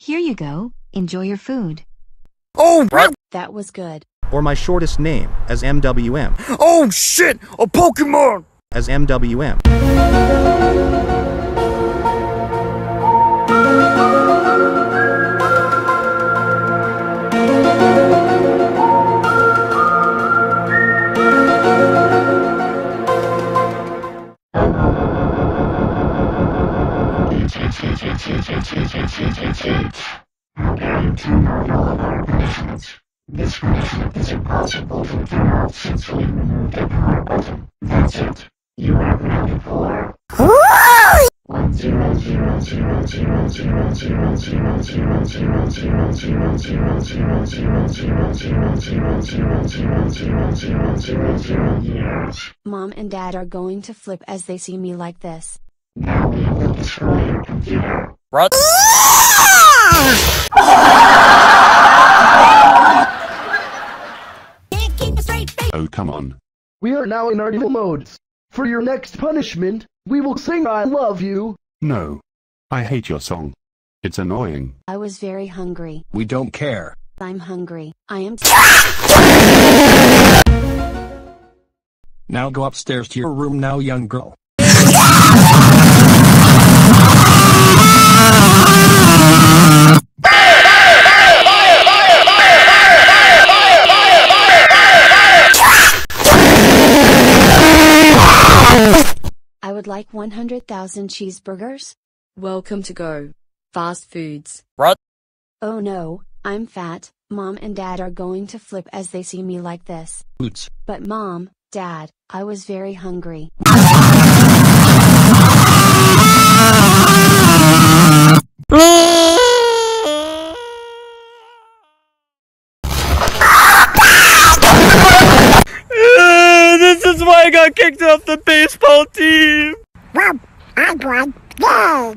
Here you go. Enjoy your food. Oh, That was good. Or my shortest name as MWM. oh shit! A Pokemon! As MWM. Our punishments? This punishment is impossible since we removed the power button. That's it. You are grounded for. Mom and Dad are going to flip as they see me like this. Now we will destroy your computer. What? Oh come on. We are now in our evil modes. For your next punishment, we will sing I love you. No. I hate your song. It's annoying. I was very hungry. We don't care. I'm hungry. I am. Now go upstairs to your room now, young girl. Would like 100,000 cheeseburgers. Welcome to Go. Fast Foods. Oh no, I'm fat. Mom and Dad are going to flip as they see me like this. Boots. But Mom, Dad, I was very hungry. I kicked off the baseball team! Well, I. Yay!